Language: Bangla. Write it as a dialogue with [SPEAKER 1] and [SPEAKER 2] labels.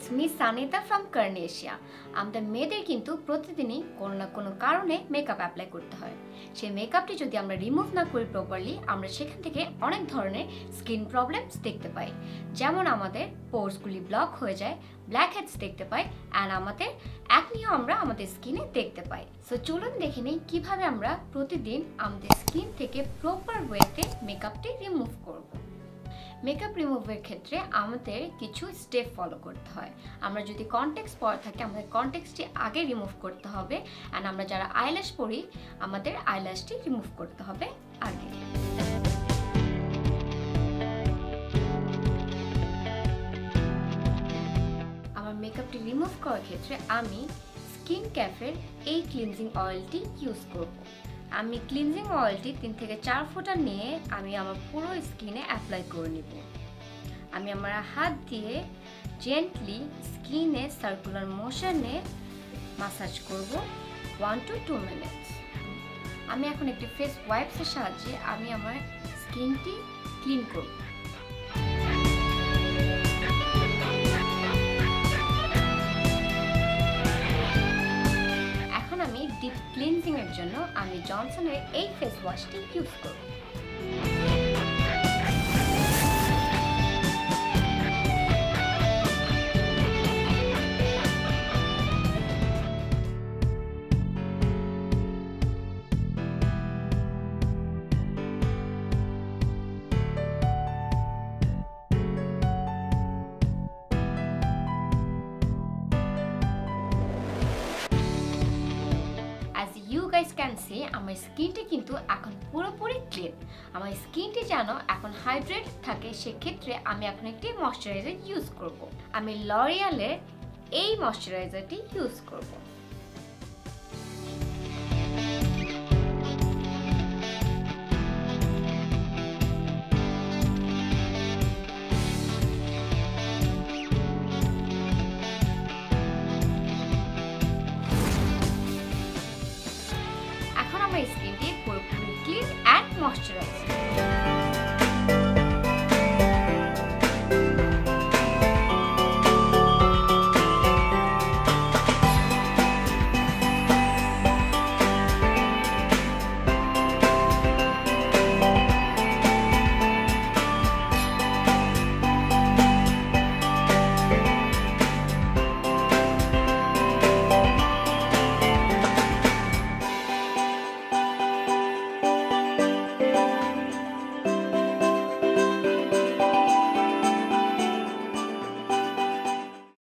[SPEAKER 1] ইটস মি সানিতা ফ্রম কার্নেশিয়া আমাদের মেয়েদের কিন্তু প্রতিদিনই কোনো না কোনো কারণে মেকআপ অ্যাপ্লাই করতে হয়। সেই মেকআপটি যদি আমরা রিমুভ না করি প্রপারলি আমরা সেখান থেকে অনেক ধরনের স্কিন প্রবলেমস দেখতে পাই। যেমন আমাদের পোর্সগুলি ব্লক হয়ে যায় ব্ল্যাক হেডস দেখতে পাই অ্যান্ড আমাদের অ্যাকনিও আমরা আমাদের স্কিনে দেখতে পাই। সো চলুন দেখে নিই কীভাবে আমরা প্রতিদিন আমাদের স্কিন থেকে প্রপার ওয়েতে মেকআপটি রিমুভ করব। মেকআপ রিমুভের ক্ষেত্রে আমাদের কিছু স্টেপ ফলো করতে হয়। আমরা যদি কন্টেক্স পরে থাকি, আমাদের কন্টেক্সটি আগে রিমুভ করতে হবে অ্যান্ড আমরা যারা আইল্যাশ পরি, আমাদের আইল্যাশটি রিমুভ করতে হবে আগে। আমার মেকআপটি রিমুভ করার ক্ষেত্রে আমি স্কিন ক্যাফের এই ক্লিনজিং অয়েলটি ইউজ করব। আমি ক্লিনজিং অয়েলটি তিন থেকে চার ফোঁটা নিয়ে আমি আমার পুরো স্কিনে অ্যাপ্লাই করে নিব। আমি আমার হাত দিয়ে জেন্টলি স্কিনে সার্কুলার মোশনে মাসাজ করব ওয়ান টু টু মিনিটস আমি এখন একটি ফেস ওয়াইপসের সাহায্যে আমি আমার স্কিনটি ক্লিন করব। আমি জনসনের এই ফেস ওয়াশটি ইউজ করব। গাইস ক্যান সি, আমার স্কিনটি কিন্তু এখন পুরোপুরি ক্লিন আমার স্কিনটি যেন এখন হাইড্রেট থাকে, সেক্ষেত্রে আমি এখন একটি ময়শ্চারাইজার ইউজ করব। আমি লরিয়ালের এই ময়শ্চারাইজারটি ইউজ করব। moisturizer.